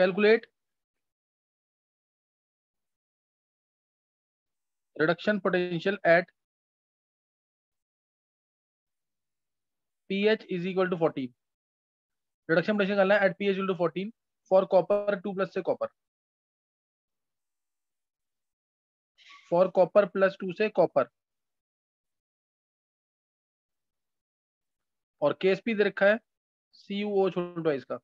calculate reduction potential at pH is equal to 14. Reduction potential करना है at pH equal to 14 for copper 2 plus से copper. For copper plus 2 से copper. और case भी दे रखा है सी यू ओ छोटो इसका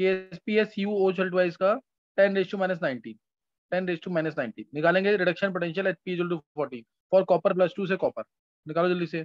K S P S U O का ten raise to minus nineteen ten raise to minus nineteen निकालेंगे reduction potential H P equal to fourteen for copper plus two से कॉपर निकालो जल्दी से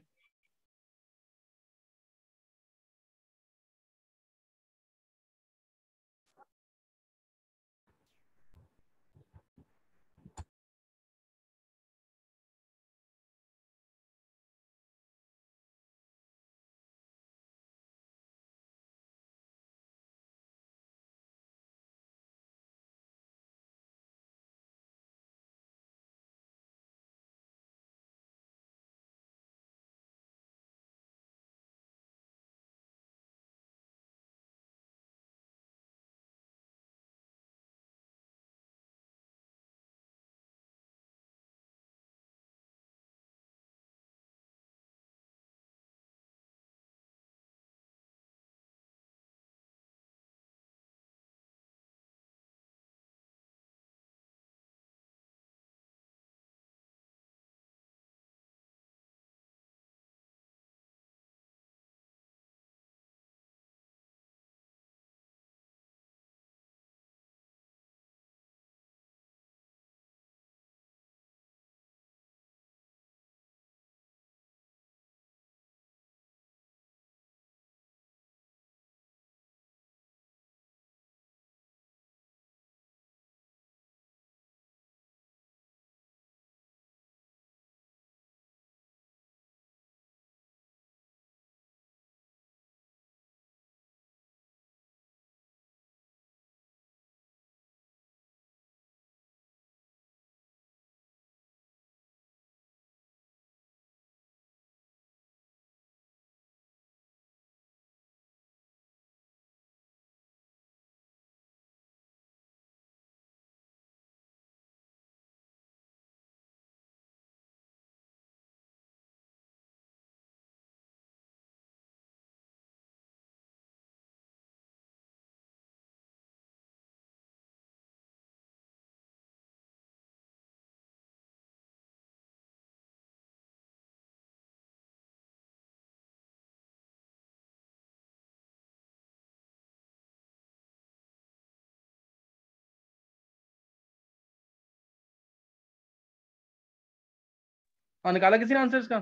हाँ निकाला किसी ने आंसर इसका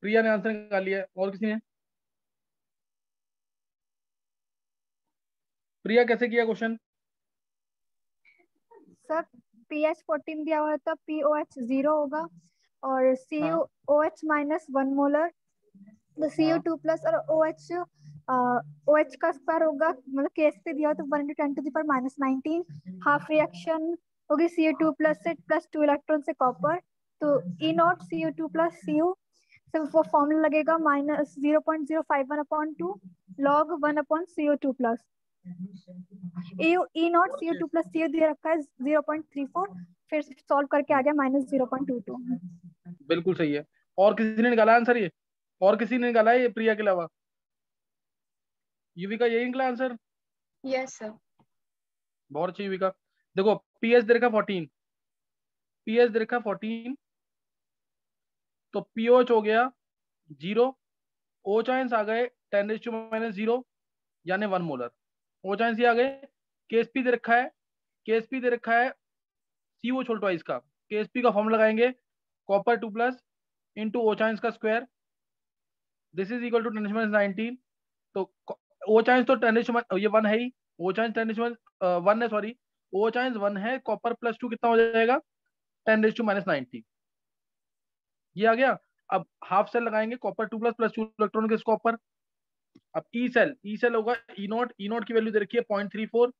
प्रिया ने आंसर निकाल लिया और किसी ने प्रिया कैसे किया क्वेश्चन सर पीएच फोर्टीन दिया हुआ था पीओएच जीरो होगा और C U O H minus one molar C U two plus और ओ एच ओ एच का स्क्वायर होगा मतलब केस पे दिया हो तो one into ten to the power minus nineteen half reaction होगी सी ए टू प्लस से प्लस टू इलेक्ट्रॉन से कॉपर तो E not C O two plus C U से वो फॉर्मूला लगेगा minus zero point zero five one upon two log one upon C O two plus E not C O two plus C O दिया रखा है zero point three four फिर solve करके आ गया minus zero point two two बिल्कुल सही है और किसी ने निकाला आंसर ये और किसी ने निकाला है ये प्रिया के अलावा युविका यही निकला आंसर यस सर बहुत अच्छी युविका देखो पीएस दे रखा फोर्टीन पीएस दे रखा फोर्टीन तो पीओच हो गया जीरो ओच आयंस आ गए ten H two minus zero यानी वन मोलर ओच आयंस ही आ गए केएसपी दे रखा है केएसपी दे रखा है सी ओ छोल ट्वाइस का केएसपी का फॉर्म लगाएंगे copper two plus into ouch ions का square this is equal to ten H minus nineteen तो वो चाइन तो टेनिस ये वन है ही ओ चांस टेनिस वन है सॉरी वो चाइन वन है कॉपर प्लस टू कितना हो जाएगा ten raise to minus ninety ये आ गया अब हाफ सेल लगाएंगे copper two plus plus two electron के कॉपर अब ई सेल ई सेल होगा ई नॉट ई नॉट की वैल्यू दे रखी है पॉइंट थ्री फोर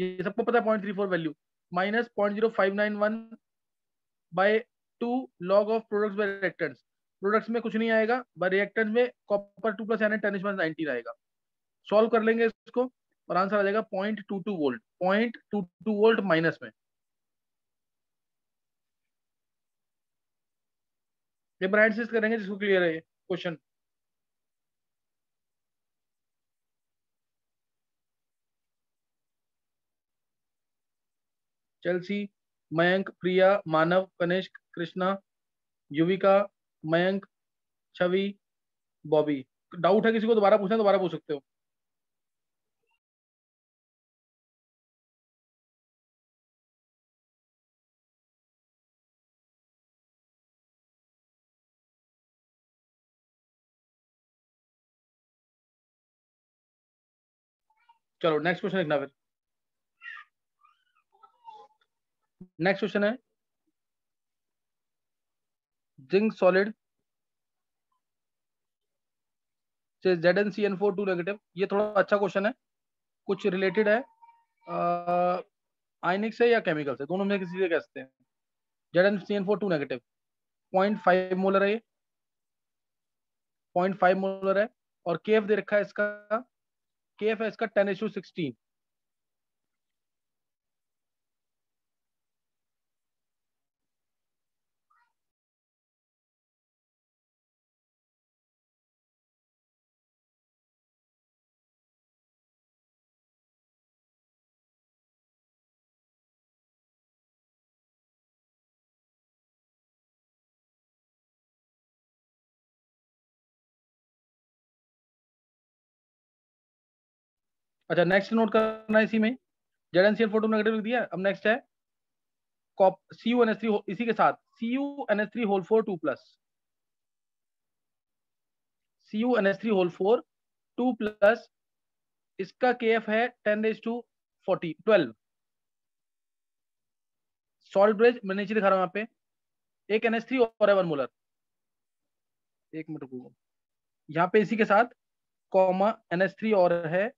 ये सबको पता है point three four value minus point zero five nine one by two log of products by reactants products में कुछ नहीं आएगा बाय रिएक्टेंट्स में copper two plus N and minus nineteen आएगा सॉल्व कर लेंगे इसको और आंसर आ जाएगा point two two volt point two two volt minus में ये से करेंगे जिसको क्लियर है question Chelsea Mayank Priya Manav Kanishk Krishna Yuvika Mayank Chhavi Bobby doubt है किसी को दोबारा पूछना दोबारा पूछ सकते हो चलो नेक्स्ट क्वेश्चन लिखना फिर नेक्स्ट क्वेश्चन है जिंक सॉलिड से Z N C N four two negative ये थोड़ा अच्छा क्वेश्चन है कुछ रिलेटेड है आयनिक से या केमिकल से दोनों में किसी से कहते हैं Z N C N four two negative point five molar है ये पॉइंट फाइव मोलर है और केफ दे रखा है इसका के एफ है इसका टेन सिक्सटीन अच्छा नेक्स्ट नोट करना है इसी में जेड एनसीएल फोटो नेगेटिव लिख दिया अब नेक्स्ट है C U N S three इसी के साथ C U N S three whole four two plus C U N S three whole four two plus इसका के एफ है ten raise to forty twelve salt bridge मैं नीचे दिखा रहा हूं यहाँ पे एक एन एस थ्री और है वन मोलर एक मिनट यहाँ पे इसी के साथ कॉमा एन एस थ्री और है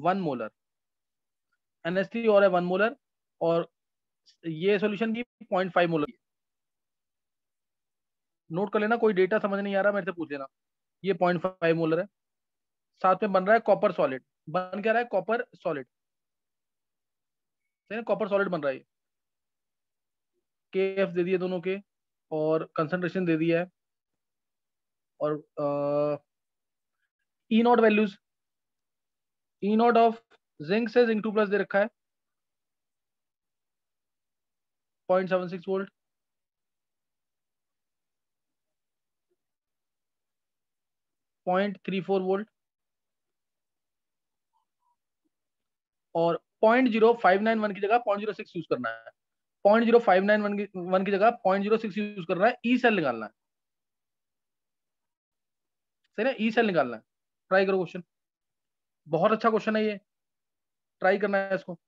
one molar N S three और है वन मोलर और ये सॉल्यूशन की पॉइंट फाइव मोलर नोट कर लेना कोई डेटा समझ नहीं आ रहा मेरे से पूछ लेना ये पॉइंट फाइव मोलर है साथ में बन रहा है कॉपर सॉलिड बन क्या रहा है कॉपर सॉलिड कॉपर सॉलिड बन रहा है के एफ दे दिए दोनों के और कंसंट्रेशन दे दिया है और E not values E not of zinc से जिंक टू प्लस दे रखा है point seven six volt point three four volt और point zero five nine one की जगह पॉइंट जीरो सिक्स यूज करना है point zero five nine one की वन की जगह पॉइंट जीरो सिक्स यूज करना है ई e सेल निकालना है सही ना ई e सेल निकालना है ट्राई करो क्वेश्चन बहुत अच्छा क्वेश्चन है ये ट्राई करना है इसको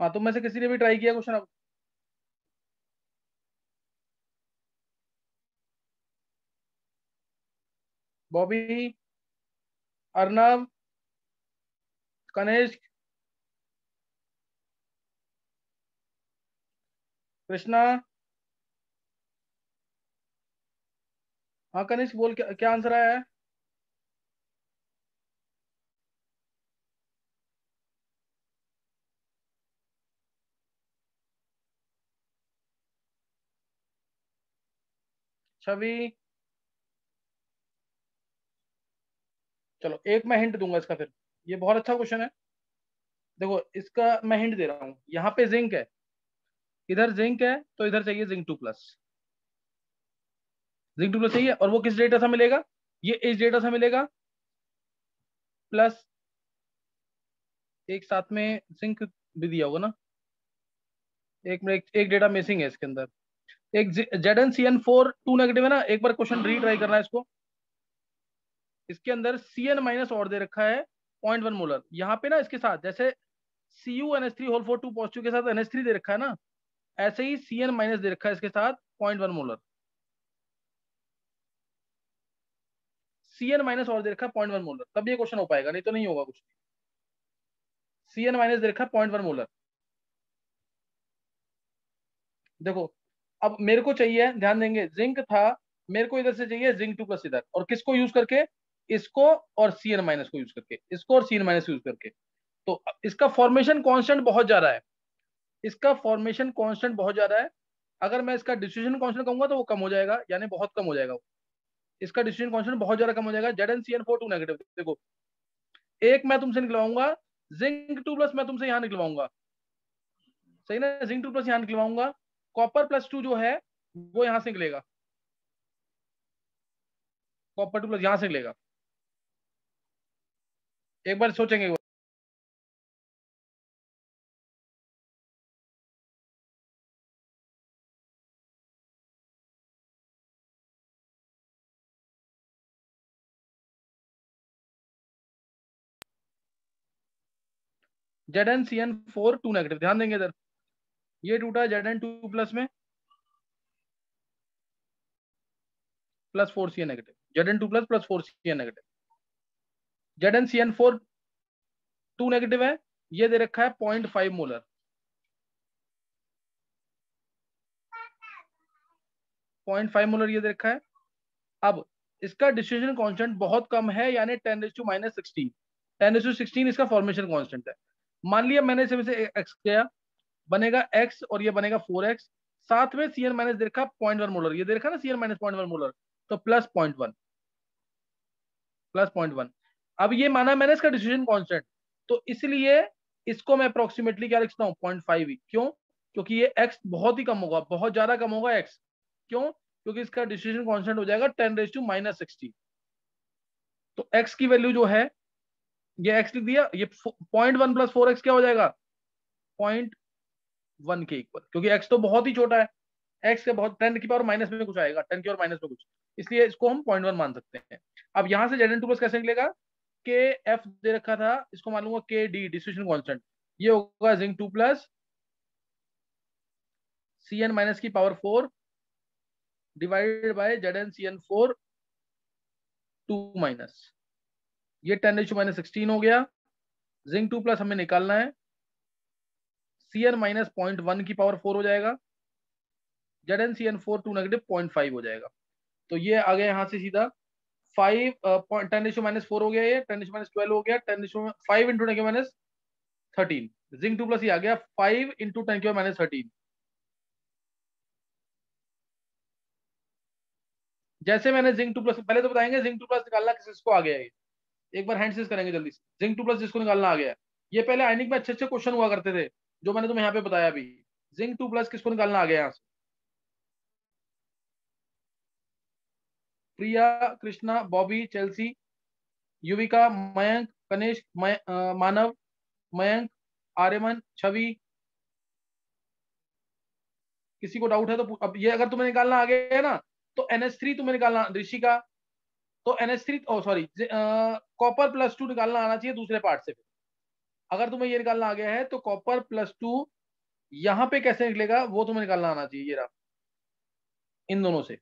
हाँ तुम में से किसी ने भी ट्राई किया क्वेश्चन अब बॉबी अर्नब कनेश कृष्णा हाँ कनिष्क बोल क्या, क्या आंसर आया है छवि चलो एक मैं हिंट दूंगा इसका फिर ये बहुत अच्छा क्वेश्चन है देखो इसका मैं हिंट दे रहा हूं यहां पे जिंक है इधर जिंक है तो इधर चाहिए zinc two plus zinc two plus चाहिए और वो किस डेटा से मिलेगा ये इस डेटा से मिलेगा प्लस एक साथ में जिंक भी दिया होगा ना एक एक, एक डेटा मिसिंग है इसके अंदर एक Z N C N four two negative है ना एक बार क्वेश्चन रीट्राई करना है इसको इसके अंदर सी एन माइनस और दे रखा है पॉइंट वन मोलर यहाँ पे ना इसके साथ जैसे C U N S three whole four two positive के साथ एन एस थ्री दे रखा है ना ऐसे ही सी एन माइनस दे रखा है इसके साथ point one molar C N minus और दे रखा है पॉइंट वन मोलर तब ये क्वेश्चन हो पाएगा नहीं तो नहीं होगा कुछ सी एन माइनस दे रखा है पॉइंट वन मोलर देखो अब मेरे को चाहिए ध्यान देंगे जिंक था मेरे को इधर से चाहिए जिंक टू प्लस इधर और किसको यूज करके इसको और सी एन माइनस को यूज करके इसको और सी एन माइनस यूज करके तो इसका फॉर्मेशन कॉन्स्टेंट बहुत ज्यादा है इसका फॉर्मेशन कॉन्स्टेंट बहुत ज्यादा है अगर मैं इसका डिसीजन कॉन्स्टेंट कहूंगा तो वो कम हो जाएगा यानी बहुत कम हो जाएगा इसका डिसीजन कॉन्स्टेंट बहुत ज्यादा कम हो जाएगा Z N C N four two negative देखो एक मैं तुमसे निकलवाऊंगा जिंक टू प्लस मैं तुमसे यहाँ निकलवाऊंगा सही ना जिंक टू प्लस यहाँ निकलवाऊंगा कॉपर प्लस टू जो है वो यहां से निकलेगा कॉपर टू प्लस यहां से निकलेगा एक बार सोचेंगे वो Z N C N four two negative ध्यान देंगे इधर ये टूटा जेड एन टू प्लस में plus four C negative Z N two plus plus four C negative Z N C N four two negative है ये दे रखा है point five molar point five molar ये दे रखा है अब इसका डिस्ट्रीब्यूशन कांस्टेंट बहुत कम है यानी ten S two minus sixteen ten S two sixteen इसका फॉर्मेशन कांस्टेंट है मान लिया मैंने इसे एक्स किया बनेगा x और ये बनेगा 4x एक्स साथ में सी एन माइनस देखा पॉइंट वन मोलर ये देखा ना C N minus point one molar तो plus point one plus point one अब ये माना मैंने इसका डिसीजन कॉन्स्टेंट तो इसलिए इसको मैं अप्रोक्सीमेटली क्या लिखता हूँ पॉइंट फाइव e। क्यों क्योंकि ये x बहुत ही कम होगा बहुत ज्यादा कम होगा x क्यों क्योंकि इसका डिसीजन कॉन्स्टेंट हो जाएगा ten raise to minus sixty तो x की वैल्यू जो है ये x लिख दिया ये point one plus four x क्या हो जाएगा पॉइंट वन के इक्वल क्योंकि एक्स तो बहुत ही छोटा है एक्स के बहुत टेन की पावर माइनस में कुछ आएगा टेन की पावर माइनस में कुछ इसलिए इसको हम पॉइंट वन मान सकते हैं अब यहाँ से जेड एन टू प्लस कैसे निकलेगा के एफ दे रखा था इसको मान लूंगा के डी डिस्ट्रीब्यूशन कॉन्स्टेंट ये होगा zinc two plus C N minus की power four divided by Z N C N four two minus ये टेन एच माइनस सिक्सटीन हो गया जिंक टू प्लस हमें निकालना है C N minus point one की पावर फोर हो जाएगा Z N C N four two negative point five हो जाएगा तो ये आ गया यहाँ से सीधा five ten ratio minus four हो गया ये टेन रेशो माइनस ट्वेल्व हो गया ten ratio five into ten के minus thirteen zinc two plus ये आ गया फाइव इंटू टेन के माइनस थर्टीन जैसे मैंने जिंक टू प्लस पहले तो बताएंगे जिंक टू प्लस निकालना किस किसको आ गया है एक बार हैंड सेज करेंगे जल्दी से जिंक टू प्लस जिसको निकालना आ गया ये पहले आइनिक में अच्छे अच्छे क्वेश्चन हुआ करते थे जो मैंने तुम्हें यहाँ पे बताया अभी जिंक टू प्लस किसको निकालना आ गया यहाँ से प्रिया कृष्णा बॉबी चेल्सी युविका मयंक कनेश मय, आ, मानव मयंक आर्यमन छवि किसी को डाउट है तो अब ये अगर तुम्हें निकालना आ गया है ना तो एनएस थ्री तुम्हें निकालना ऋषिका तो NS three sorry copper plus two निकालना आना चाहिए दूसरे पार्ट से अगर तुम्हें ये निकालना आ गया है तो कॉपर प्लस टू यहां पे कैसे निकलेगा वो तुम्हें निकालना आना चाहिए ये रहा इन दोनों से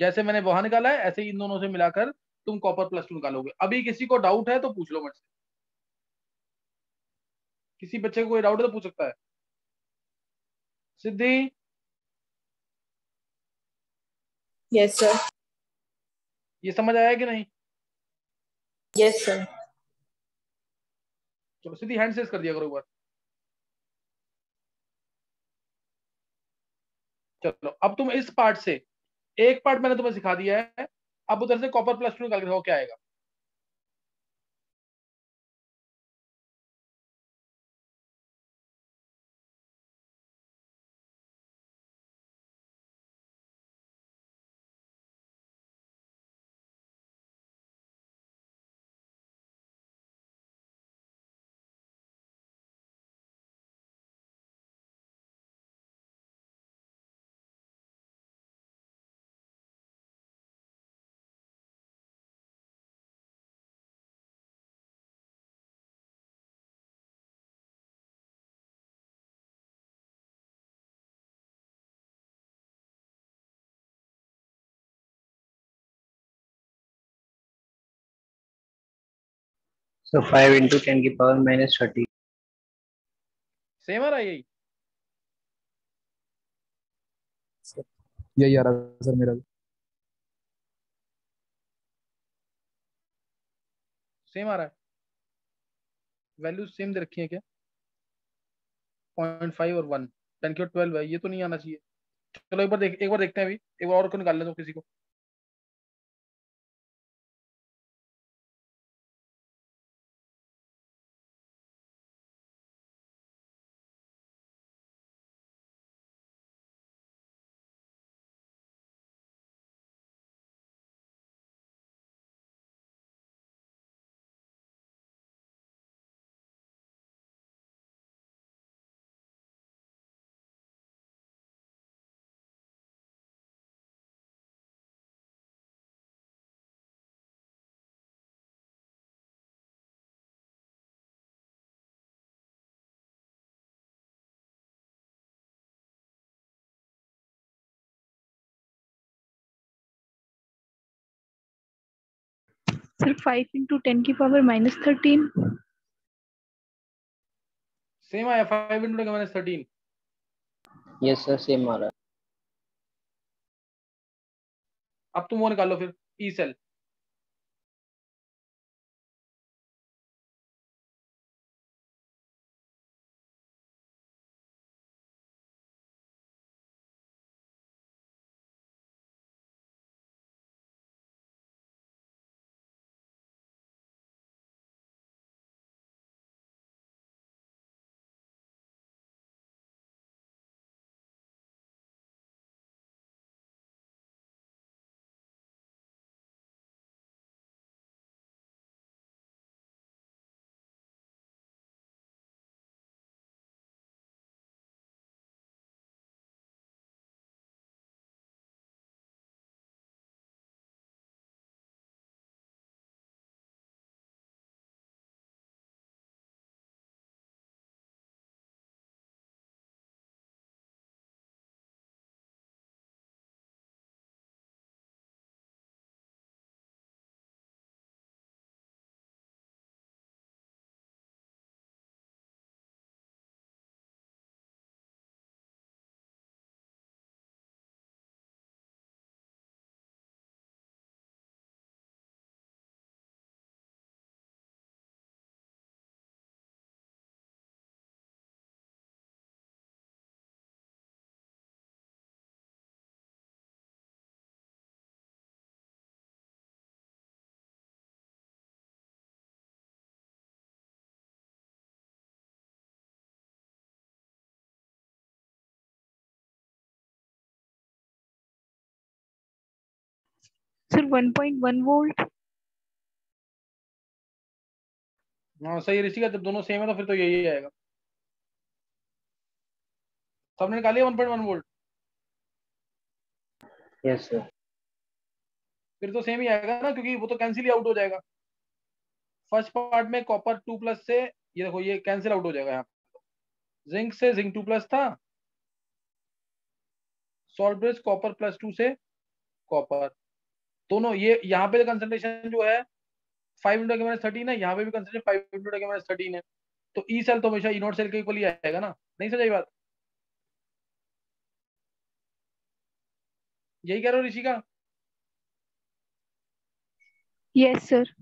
जैसे मैंने वहां निकाला है ऐसे इन दोनों से मिलाकर तुम कॉपर प्लस टू निकालोगे अभी किसी को डाउट है तो पूछ लो मुझसे किसी बच्चे को कोई डाउट है तो पूछ सकता है सिद्धि यस सर ये समझ आया कि नहीं यस yes, सर चलो सीधी हैंड सेज कर दिया करो बार चलो अब तुम इस पार्ट से एक पार्ट मैंने तुम्हें सिखा दिया है अब उधर से कॉपर प्लस टू निकाल के देखो क्या आएगा so फाइव into टेन की पावर माइनस थर्टी सेम आ रहा है यही यही आ रहा सर मेरा सेम आ रहा है वैल्यू सेम दे रखी है क्या पॉइंट फाइव और वन टेन की और ट्वेल्व है ये तो नहीं आना चाहिए चलो एक बार देख एक बार देखते हैं अभी एक बार और को निकाल लेते तो किसी को सर फाइव इंटू टेन की पावर माइनस थर्टीन सेम आया five into minus thirteen yes sir same आ रहा है अब तुम वो निकालो फिर ई e सेल सिर्फ 1.1 वोल्ट हाँ सही ऋषिका जब दोनों सेम है तो फिर तो यही आएगा सबने निकाली है 1.1 वोल्ट यस सर फिर तो सेम ही आएगा ना क्योंकि वो तो कैंसिल ही आउट हो जाएगा फर्स्ट पार्ट में कॉपर टू प्लस से ये देखो ये कैंसिल आउट हो जाएगा यहाँ जिंक से जिंक टू प्लस था salt bridge copper plus two से कॉपर दोनों तो ये यहाँ पे कंसेंट्रेशन तो जो है फाइव इंटू के माइनस थर्टीन है यहाँ पे भी कंसेंट्रेशन फाइव इंटू के माइनस थर्टीन है तो ई e सेल तो हमेशा ई नोट सेल के इक्वल ही आएगा ना नहीं सही बात यही कह रहे हो ऋषि का yes sir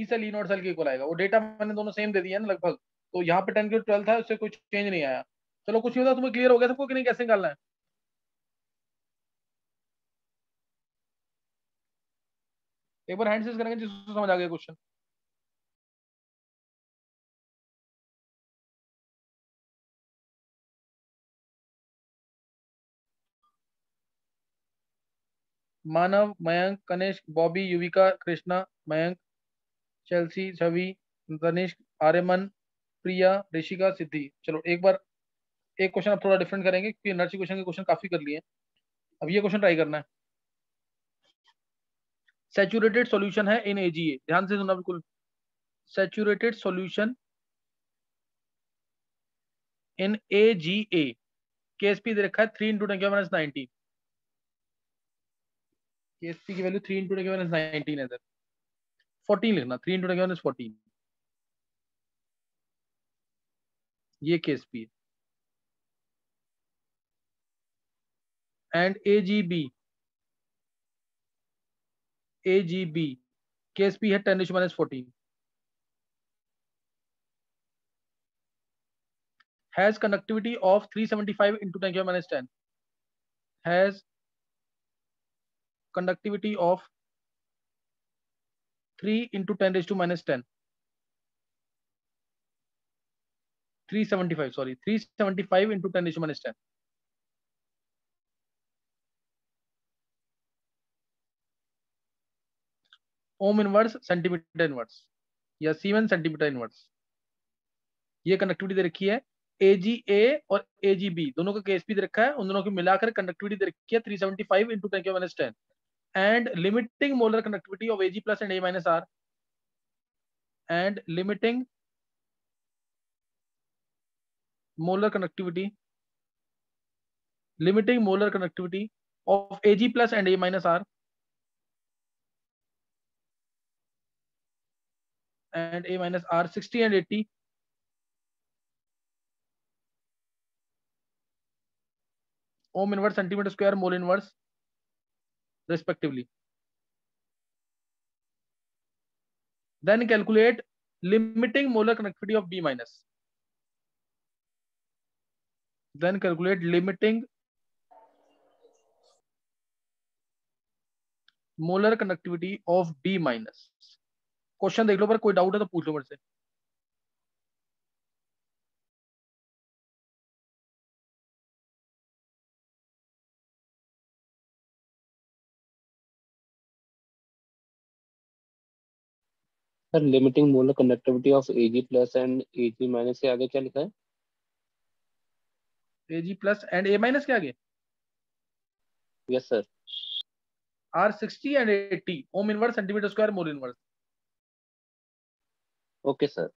E cell E not cell के इक्वल आएगा वो डेटा मैंने दोनों सेम दे दिया ना लगभग तो यहाँ पे टेन के ट्वेल्थ था उससे कुछ चेंज नहीं आया चलो कुछ नहीं होता तुम्हें क्लियर हो गया सबको कि नहीं कैसे निकालना है एक बार हैंड करेंगे जिससे समझ आ गया question Manav Mayank Kanishk Bobby Yuvika Krishna Mayank Chelsea Chhavi Tanishk Aryaman Priya Rishika Siddhi चलो एक बार एक क्वेश्चन आप थोड़ा डिफरेंट करेंगे क्योंकि नर्सिंग क्वेश्चन के क्वेश्चन काफी कर लिए अब ये क्वेश्चन ट्राई करना है सेचुरेटेड सॉल्यूशन है इन एजीए ध्यान से सुना बिल्कुल सेचुरेटेड सॉल्यूशन इन ए ए जी के एस पी दे रखा है three into ten minus nineteen K S P की value three into ten minus nineteen है सर फोर्टीन लिखना three into ten minus fourteen ये के एस पी है and A G B AGB. KSP had 10^-14. Has conductivity of 375 × 10^-10. Has conductivity of 3 × 10^-10. 375, sorry, 375 × 10^-10. Ohm inverse centimetre inverse या सीवन centimetre inverse ये connectivity दे रखी है ए G ए और ए G B दोनों का केस भी दे रखा है उन दोनों को मिलाकर कनेक्टिविटी दे रखी है 375 सेवेंटी फाइव इंटू टेन के minus ten and limiting molar connectivity of A G plus and A minus R and limiting molar connectivity molar molar of A G plus and A minus R and A minus R 60 and 80. Ohm inverse, centimeter square, mole inverse, respectively. Then calculate limiting molar conductivity of B minus. Then calculate limiting molar conductivity of B minus. Question देख लो पर कोई doubt है तो पूछ लो मेरे से sir limiting molar conductivity of AG plus and AG minus के आगे क्या लिखा है AG plus and A minus के आगे yes sir R sixty and eighty ohm inverse centimetre square mole inverse Okay, sir.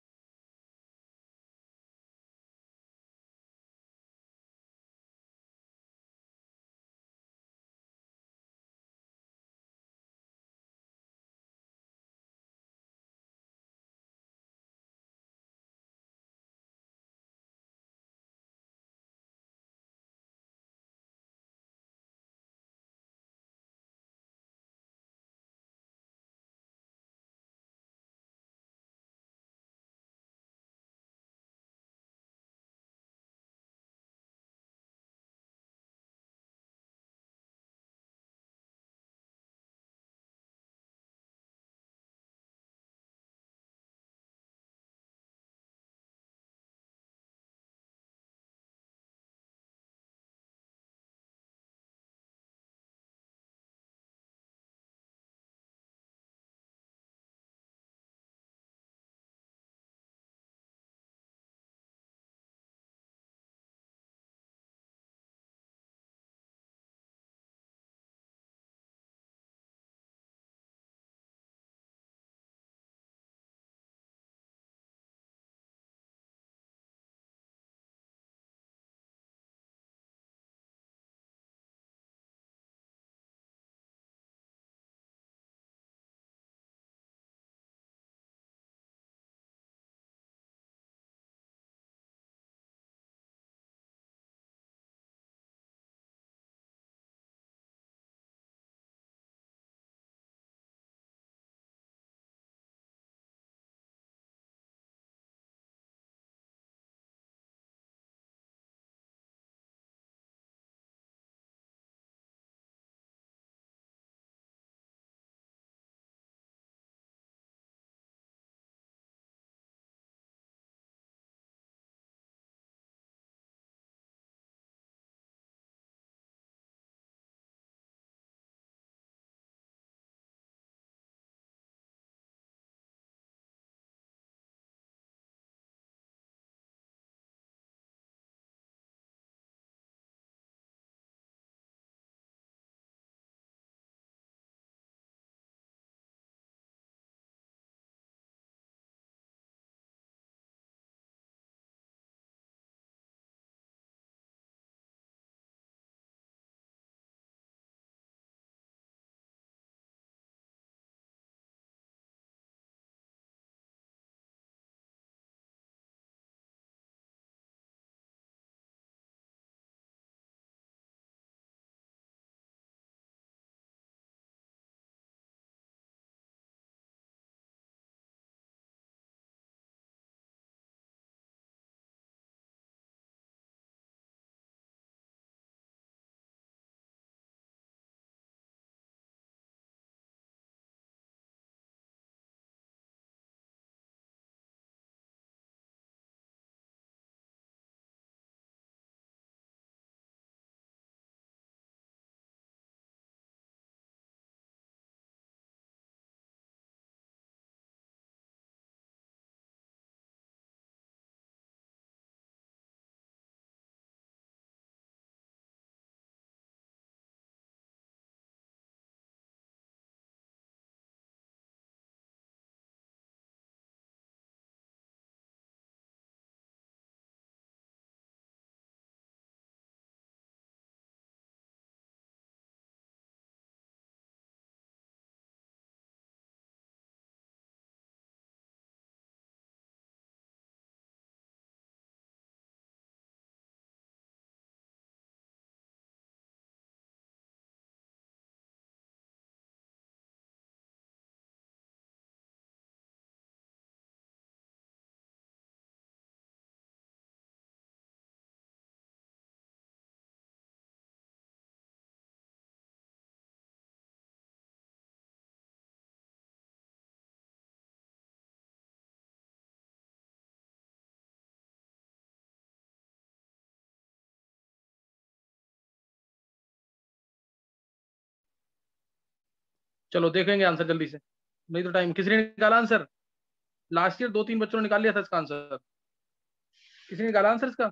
चलो देखेंगे आंसर जल्दी से नहीं तो टाइम किसी ने निकाला आंसर लास्ट ईयर दो तीन बच्चों ने निकाल लिया था इसका आंसर किसी ने निकाला आंसर इसका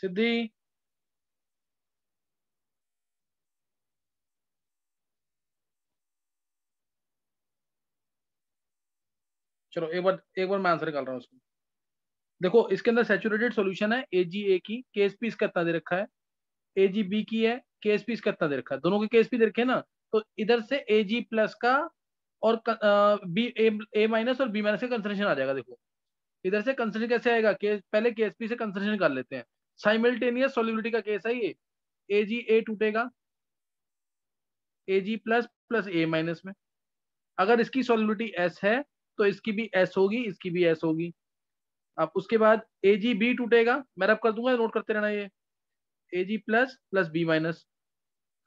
सिद्धि चलो एक बार एक बार मैं आंसर निकाल रहा हूँ उसको देखो इसके अंदर सेचुरेटेड सॉल्यूशन है एजीए की केएसपी इसका इतना दे रखा है ए जी बी की है के एस पी इसका दे रखा है दोनों के एस दे रखे ना तो इधर से ए जी प्लस का और बी ए माइनस और बी माइनस का कंसलेशन आ जाएगा देखो इधर से कंसलेशन कैसे आएगा के पहले के एस पी से कंसेशन कर लेते हैं साइमल्टेनियस सोलिबिलिटी का केस है ये ए जी ए टूटेगा A G plus plus A minus में अगर इसकी सोलिबिलिटी एस है तो इसकी भी एस होगी इसकी भी एस होगी अब उसके बाद ए जी बी टूटेगा मैं रब कर दूंगा नोट करते रहना ये A G plus plus B minus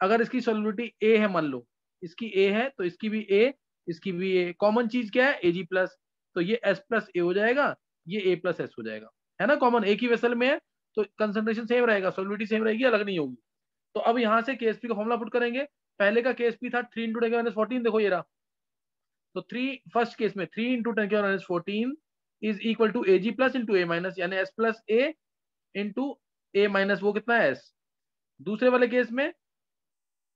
अगर इसकी सोलिबिलिटी ए है मान लो इसकी ए है तो इसकी भी ए इसकी भी ए कॉमन चीज क्या है ए जी प्लस तो ये एस प्लस ए हो जाएगा ये ए प्लस एस हो जाएगा है ना कॉमन एक ही वेसल में है तो कंसेंट्रेशन सेम रहेगा सोलिबिलिटी सेम रहेगी अलग नहीं होगी तो अब यहाँ से के एस पी का फॉर्मुला पुट करेंगे पहले का के एस पी था three into ten minus fourteen देखो ये रहा तो थ्री फर्स्ट केस में three into ten minus fourteen is equal to A G plus into A minus यानी S plus A into A minus वो कितना है एस दूसरे वाले केस में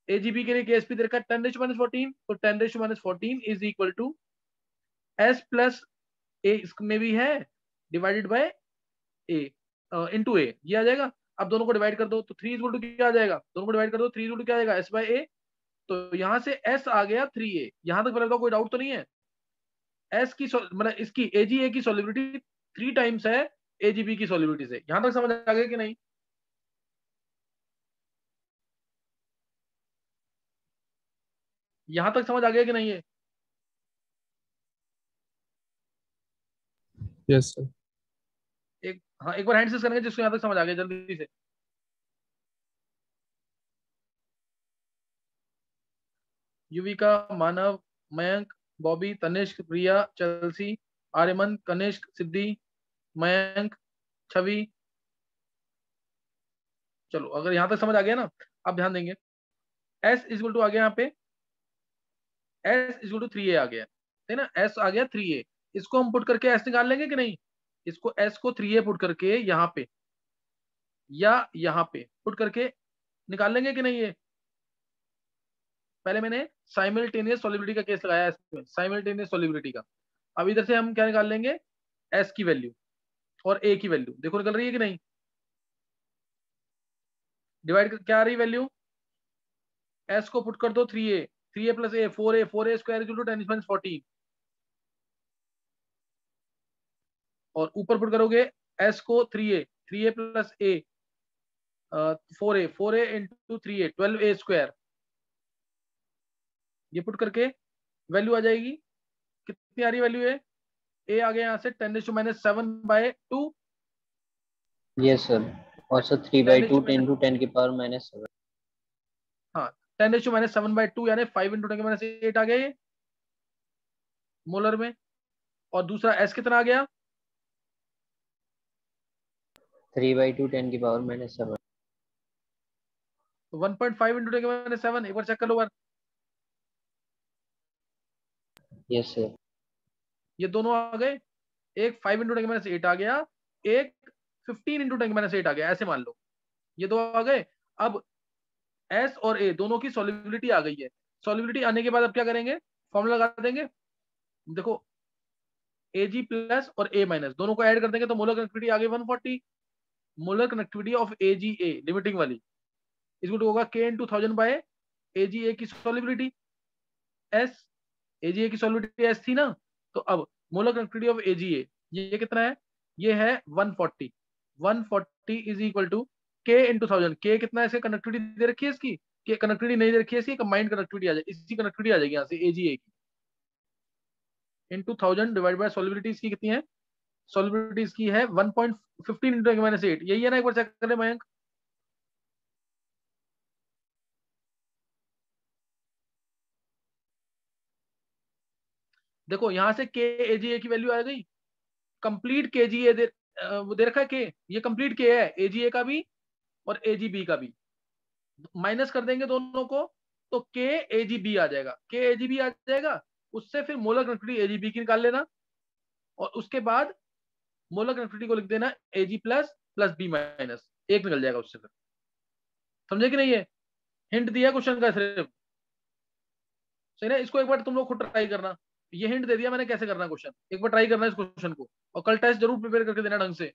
ए जी बी के लिए केस भी दे रखा है टेन रेशो माइनस फोर्टीन तो ten ratio minus fourteen is equal to S plus A इसमें भी है divided by A in two A ये आ जाएगा अब दोनों को डिवाइड कर दो तो थ्री इजल टू क्या आ जाएगा दोनों को डिवाइड कर दो थ्री इजल टू क्या आएगा एस बाई ए तो यहाँ से एस आ गया थ्री ए यहाँ तक बताओ कोई डाउट तो नहीं है एस की मतलब इसकी ए जी ए की सोलिबिलिटी थ्री टाइम्स है ए बी की सोलिबिलिटी से यहां तक समझ आ गया कि नहीं यहां तक समझ आ गया कि नहीं है यस yes, सर एक हाँ एक बार हैंड से करेंगे जिसको यहां तक समझ आ गया जल्दी से युविका मानव मयंक बॉबी तनिष्क प्रिया चलसी आर्यमन कनिष्क सिद्धि मयंक छवि चलो अगर यहां तक समझ आ गया ना आप ध्यान देंगे एस इज टू आ गया यहाँ पे S is two three A आ गया है ना एस आ गया थ्री ए इसको हम पुट करके एस निकाल लेंगे कि नहीं इसको एस को थ्री ए पुट करके यहाँ पे या यहाँ पे पुट करके निकाल लेंगे कि नहीं ये पहले मैंने साइमल्टेनियस सॉलिबिलिटी का केस लगाया सॉलिबिलिटी का अब इधर से हम क्या निकाल लेंगे एस की वैल्यू और ए की वैल्यू देखो निकल रही है कि नहीं डिवाइड क्या आ रही वैल्यू एस को पुट कर दो three A 3a plus a, 4a, 4a square is equal to 10 is 14. और ऊपर पुट करोगे s को 3a, 3a plus a, uh, 4a, 4a into 3a, 12a square. ये पुट करके वैल्यू आ जाएगी कितनी आ रही वैल्यू है ए आ गया यहाँ से ten to minus seven by two yes sir और sir three by two ten to ten की पावर माइनस सेवन हाँ ten ratio minus seven by two यानी five into ten minus eight आ गया ये मोलर में और दूसरा एस कितना आ गया थ्री बाई टू टेन की power minus seven one point five into ten minus seven एक बार चेक कर लो बार यस सर ये दोनों आ गए एक five into ten minus eight आ गया एक fifteen into ten minus eight आ गया ऐसे मान लो ये दो आ गए अब एस और ए दोनों की सोलिबिलिटी आ गई है सोलिबिलिटी आने के बाद अब क्या करेंगे फॉर्मूला लगा देंगे देखो ए जी प्लस और ए माइनस दोनों को ऐड कर देंगे तो मोलर कनेक्टिविटी आ गई forty molar connectivity of A G A limiting वाली इसको होगा K into thousand by A G A की solubility S A G A की सोलिबिलिटी एस थी ना तो अब molar connectivity of A G A ये कितना है ये है one forty one forty is equal to K into thousand के कितना ऐसे कनेक्टिविटी दे रखी है इसकी के कनेक्टिविटी नहीं दे रखी है इसकी कंबाइंड कनेक्टिविटी आ जाएगी इसी कनेक्टिविटी आ जाएगी यहाँ से ए जी ए की into thousand divide by solubility इसकी कितनी है सोलिबिलिटी इसकी है वन पॉइंट फिफ्टीन इंटू एक माइनस एट यही है ना एक बार चेक करें मयंक देखो यहां से के ए जी ए की वैल्यू आ गई कंप्लीट के जी ए दे रखा है के ये कंप्लीट के है ए जी ए का भी और एजीबी का भी माइनस कर देंगे दोनों को तो के बी आ जाएगा के एजीबी आ जाएगा उससे फिर मोलर जी एजीबी की निकाल लेना और उसके बाद मोलर कनेक्टिविटी को लिख देना AG plus plus B minus एक निकल जाएगा उससे फिर समझे कि नहीं है हिंट दिया क्वेश्चन का सिर्फ सही ना इसको एक बार तुम लोग खुद ट्राई करना ये हिंट दे दिया मैंने कैसे करना क्वेश्चन एक बार ट्राई करना इस क्वेश्चन को और कल टेस्ट जरूर प्रिपेयर करके देना ढंग से